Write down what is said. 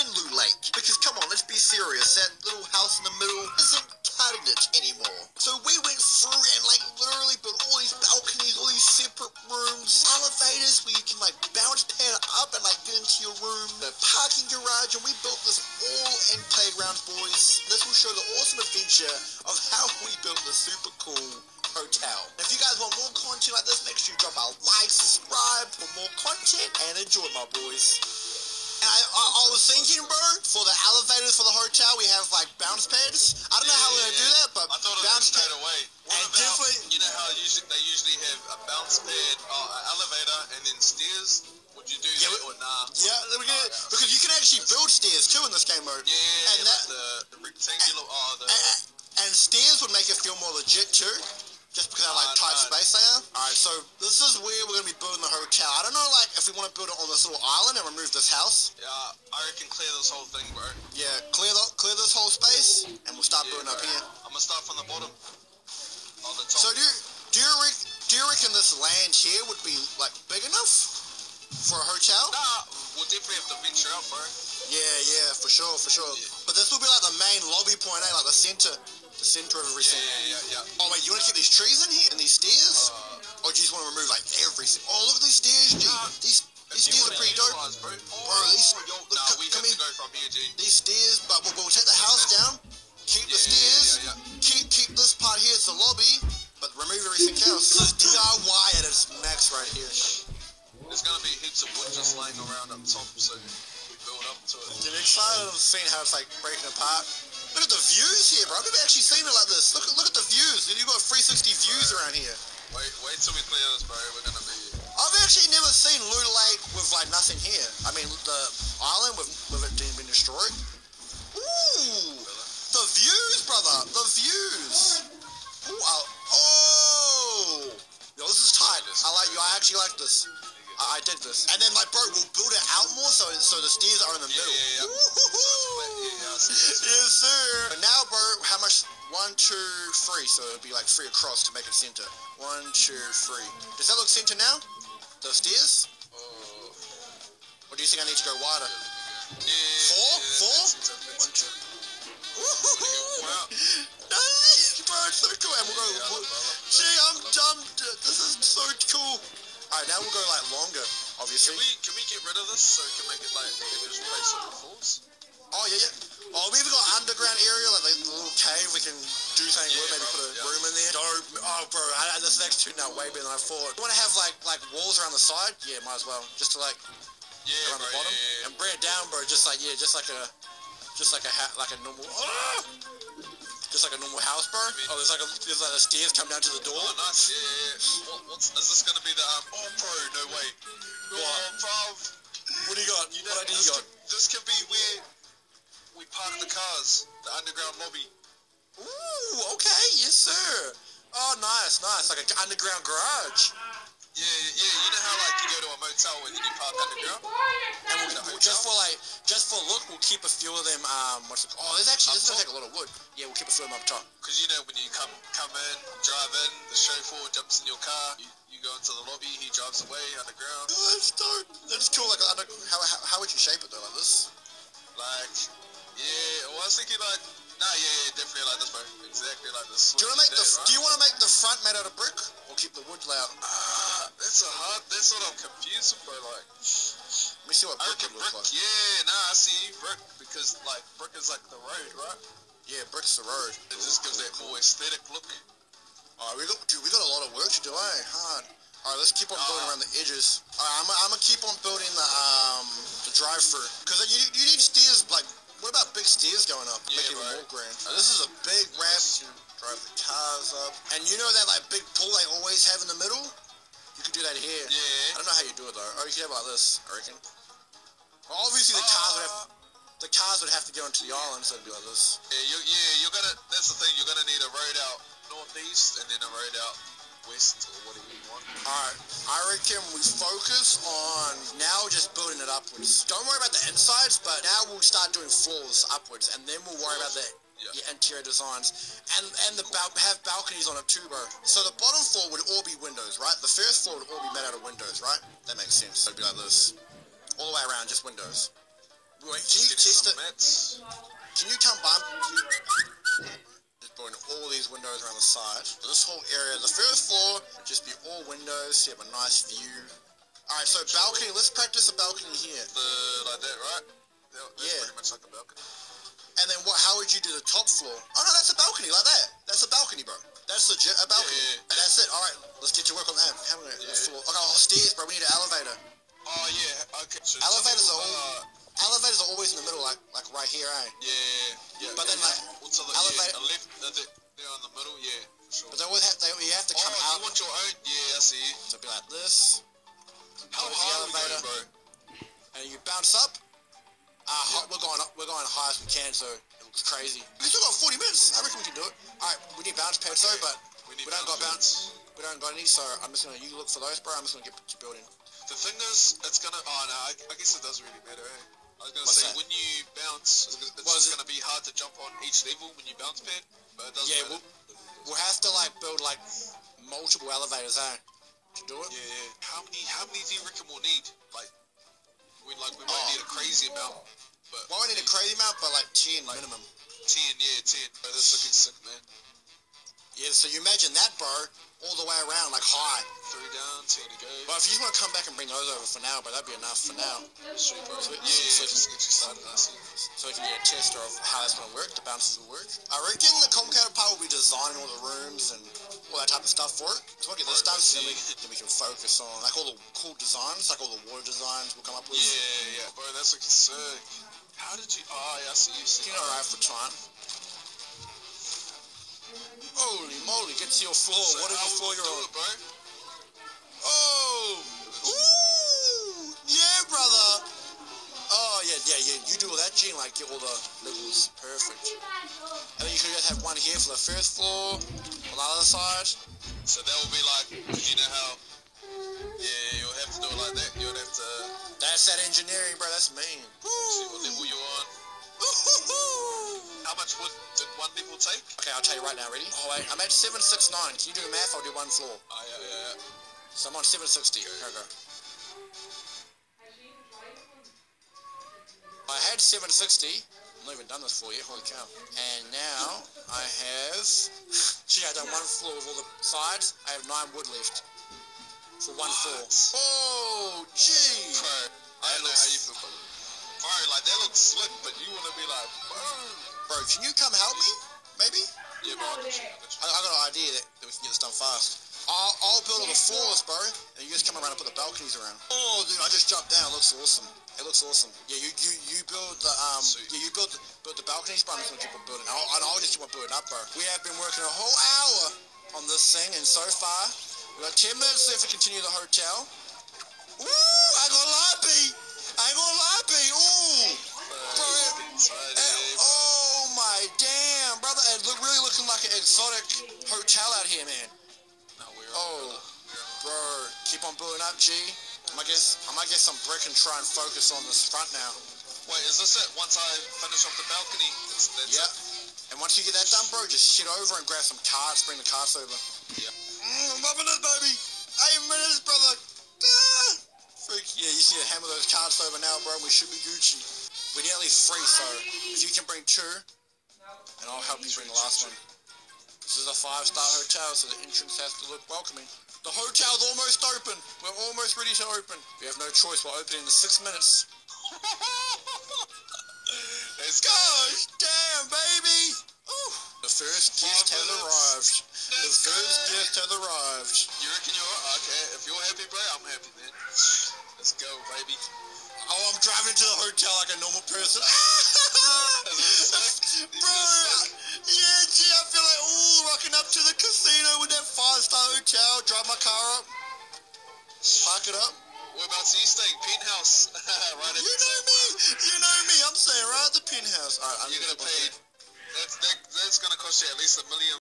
in Loot Lake. Because come on, let's be serious. That little house in the middle isn't it anymore. So we went through and like literally built all these balconies, all these separate rooms, elevators where you can like bounce pad up and like get into your room, the parking garage, and we built this all in playgrounds, boys. This will show the awesome adventure of how we built the super cool hotel. If you guys want more content like this, make sure you drop a like, subscribe for more content, and enjoy, my boys. And I, I, I was thinking, bro, for the elevators for the hotel, we have like bounce pads. I don't know how we're gonna do that, but I thought of it bounce straight away. What And about, definitely- you know how usually, they usually have a bounce pad, uh, an elevator, and then stairs? Would you do Yeah, that we- or nah? Yeah, get it. Because you can actually build stairs too in this game mode. Yeah, and like that the, the rectangular, oh, the... and, and stairs would make it feel more legit too. Just because I like tight nice. space there. Alright, so this is where we're gonna be building the hotel. I don't know like if we want to build it on this little island and remove this house. yeah, I reckon clear this whole thing, bro. Yeah, clear the, clear this whole space and we'll start Yeah, building up here. I'm gonna start from the bottom. On the top. So do you, do you, re- do you reckon this land here would be like big enough for a hotel? Nah, we'll definitely have to venture out, bro. Yeah, yeah, for sure, for sure. Yeah. But this will be like the main lobby point, eh? Like the center, the center of Yeah, everything. yeah, yeah, yeah. Oh wait, you to keep these trees in here and these stairs? Uh, or do you just want to remove like everything? Oh, look at these stairs, G. Nah. These these stairs are pretty dope. utilize, bro. Oh, Bro, these- yo, look, nah, we come have to go from here, G. These stairs, but we'll, we'll take the house down, keep the Yeah, yeah, stairs, yeah, yeah. keep keep this part here as the lobby, but remove everything else. This is DIY at its max right here. There's gonna be heaps of wood just laying around up top, so we build up to it. You're excited of seeing how it's like breaking apart. Look at the views here, bro. I've never actually seen it like this. Look at look at the views. You've got 360 views around here. Wait, wait till we clear this, bro. We're gonna be. I've actually never seen Loot Lake with like nothing here. I mean, the island with with it being destroyed. Ooh, the views, brother. The views. Ooh, oh, yo, this is tight. I like you. I actually like this. I, I did this. And then, like, bro, we'll build it out more so so the stairs are in the Yeah, middle. yeah, yeah. Yes, sir. But now, bro, how much? One, two, three. So it'd be like three across to make it center. One, two, three. Does that look center now? Those stairs? Oh, Or do you think I need to go wider? yeah. Four? yeah, Four? One, two. Wow. Nice, bro, it's so cool. And we'll go. We'll- love- I love Gee, I'm dumb. This is so cool. Alright, now we'll go like longer, obviously. Can we can we get rid of this so we can make it like maybe just place on the floors? Oh, yeah, yeah. Oh, we even got underground area, like the little cave we can do something Yeah, with, maybe bro, put a yeah. room in there. Dope. Oh, bro, I, this next two now way better than I thought. You want to have like like walls around the side? Yeah, might as well. Just to like Yeah, around bro. the bottom Yeah, and bring it down, bro. Just like yeah, just like a just like a ha- like a normal. Ah! Just like a normal house, bro. Oh, there's like a there's like the stairs come down to the door. Oh, nice. Yeah, yeah, yeah. What, what's is this gonna be the um? Oh, bro, no way. What? Oh, bro. What do you got? You know, what idea you got? could, this could be where we park the cars, the underground lobby. Ooh, okay, yes sir. Oh, nice, nice. Like an underground garage. Yeah, yeah. You know how like you go to a motel and then you park underground? And we'll, we'll- just for like, just for look, we'll keep a few of them. Um, what's it? Oh, there's actually this is take a lot of wood. Yeah, we'll keep a few of them up top. Because you know when you come come in, drive in, the chauffeur jumps in your car, you, you go into the lobby, he drives away underground. Oh, that's dope. That's cool. Like, under, how, how how would you shape it though? Like this? Like, yeah. Well, I was thinking like, nah, yeah, yeah, definitely like this, bro. Exactly like this. Do you wanna make the Do you wanna make the front made out of brick or keep the wood layout? Ah, that's a hard. That's what I'm confused with, bro. Like, Let me see what brick reckon would look brick. like. Yeah, nah, I see brick because like brick is like the road, right? Yeah, brick's the road. It just gives that more aesthetic look. Alright, we got, dude, we got a lot of work to do, eh? Hard. Alright, let's keep on building Ah. around the edges. Alright, I'm, I'm gonna keep on building the um the drive-through because you you need stairs like. What about big stairs going up? Yeah, Make even right. more grand. This is a big ramp. Drive the cars up. And you know that like big pool they always have in the middle? You could do that here. Yeah. I don't know how you do it though. Or you could have like this, I reckon. Well, obviously the cars would have Uh, the cars would have to go into the island, so it'd be like this. Yeah, you, yeah, you're gonna. That's the thing. You're gonna need a road out northeast and then a road out west or whatever you want. Alright, I reckon we focus on now just building it upwards. Don't worry about the insides, but now we'll start doing floors upwards, and then we'll worry about the Yeah. yeah, interior designs. And and the bal- have balconies on it too, bro. So the bottom floor would all be windows, right? The first floor would all be made out of windows, right? That makes sense. It'd be like this. All the way around, just windows. Wait, can you test it? Can you come by? Just all these windows around the side. So this whole area, the first floor would just be all windows. So you have a nice view. All right, so balcony. Let's practice a balcony here. The like that, right? That, Yeah. pretty much like a balcony. And then what? How would you do the top floor? Oh no, that's a balcony like that. That's a balcony, bro. That's legit a balcony. Yeah. That's it. All right, let's get to work on that. How many Yeah. floor? Okay, oh, stairs, bro. We need an elevator. Oh yeah, okay. So Elevators are all- uh, Elevators are always in the middle, like like right here, eh? Yeah, yeah. But then, like, also the, elevator- yeah, the left, the, they're in the middle, yeah, for sure. But they always have. They, you have to oh, come you out. want your own? Yeah, I see. So be like this, How the high we elevator. going, bro? and you bounce up. Uh, we're going up. We're going high as we can, so it looks crazy. We still got 40 minutes. I reckon we can do it. All right, we need bounce pads though, but We we don't got bounce bounce. We don't got any, so I'm just gonna you look for those, bro. I'm just gonna get to building. The thing is, it's gonna. Oh no, I, I guess it doesn't really matter. Eh? Gonna What's say that? when you bounce, it's, it's What is just it? gonna be hard to jump on each level when you bounce pad, but it doesn't Yeah, matter. We'll have to like build like multiple elevators, eh? To do it. yeah, yeah. How many? How many do you reckon we'll need? Like, we like we might Oh. need a crazy amount, but Well, we need a crazy amount, but like 10 like, minimum. ten. Yeah, ten. But that's looking sick, man. Yeah, so you imagine that, bro, all the way around, like high. Three down, ten to go. But if you just want to come back and bring those over for now, but that'd be enough for now. Bro. So- Yeah, yeah, so- just get you started. I see. So we can get a tester of how that's going to work, the bounces will work. I reckon the complicated part will be designing all the rooms and all that type of stuff for it. So we'll get this done, so then we, then we can focus on like all the cool designs, like all the water designs we'll come up with. Yeah, yeah, bro. That's looking sick. How did you? Oh, yeah, I see you. See. You know, right for time. Holy moly, get to your floor. So what is we floor you're on? it, bro? Oh! Ooh! Yeah, brother! Oh, yeah, yeah, yeah. You do all that, Gene, like, get all the levels perfect. And then you could just have one here for the first floor, on the other side. So that will be like, you know how? Yeah, you'll have to do it like that. You'll have to That's that engineering, bro. That's mean. see what level you're on. How much would did one level take? Okay, I'll tell you right now. Ready? Oh, wait. I'm at 769. Can you do the math? I'll do one floor. Oh, yeah, yeah, yeah. So I'm on 760. Here I go. I had 760. I've not even done this for you. Holy cow. And now I have... Gee, I've done one floor with all the sides. I have nine wood left. For one floor. Oh, gee. Bro, I don't know how you feel, bro. Bro, like that looks slick, but you wanna be like, bro. Bro, can you come help me? Maybe? Yeah, bro. I got I got you. I, I got an idea that, that we can get this done fast. I'll, I'll build all the floors, bro, and you just come around and put the balconies around. Oh, dude, I just jumped down. It looks awesome. It looks awesome. Yeah, you you, you build the um, yeah, you build the, build the balconies, but I'm just gonna keep on building. I'll, and I'll just keep on building up, bro. We have been working a whole hour on this thing, and so far we got 10 minutes left to continue the hotel. Ooh, I got a lobby. I got a lobby. Ooh, bro. Inside, yeah, bro. oh my damn, brother! It look really looking like an exotic hotel out here, man. Oh. Bro, keep on building up, G. I might get, I might get some brick and try and focus on this front now. Wait, is this it? Once I finish off the balcony, that's, that's Yep. it? And once you get that done, bro, just shit over and grab some carts, bring the carts over. Yeah. Mm, I'm loving it, baby. Eight minutes, brother. Ah! Freak. Yeah, you see to hammer those carts over now, bro. We should be Gucci. We need at least three, so if you can bring two, and I'll help you bring the last one. This is a five-star hotel, so the entrance has to look welcoming. The hotel's almost open. We're almost ready to open. We have no choice. We're opening in six minutes. Let's go. Damn, baby! Ooh. The first guest has arrived. The Let's first go. guest has arrived. You reckon you're okay? If you're happy, bro, I'm happy, man. Let's go, baby. Oh, I'm driving to the hotel like a normal person. Bro, yeah, gee, I feel like, ooh, rocking up to the casino with that five-star hotel, drive my car up, park it up. Whereabouts are you staying? Penthouse. right You know me, you know me, I'm saying right at the penthouse. All right, I'm You're gonna pay. That's that, that's gonna cost you at least a million